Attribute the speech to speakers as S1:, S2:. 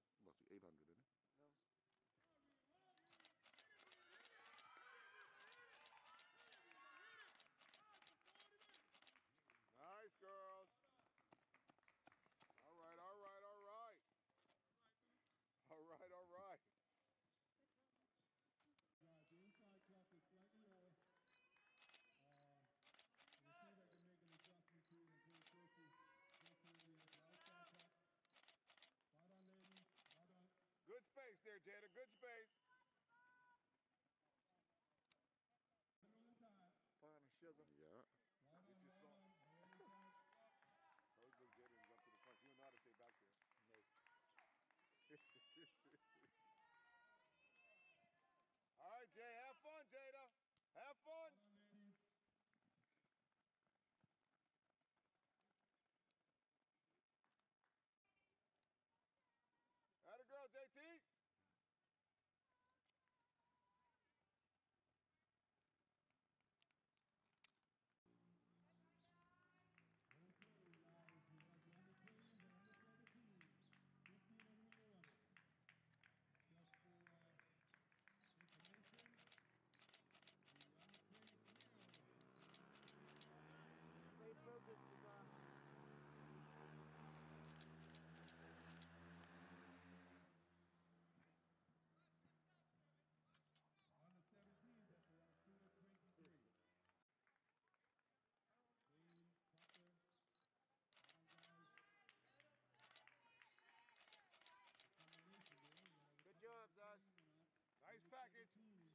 S1: basıyor. Eyvallah
S2: dedi. Space there, Jada. Good space. 15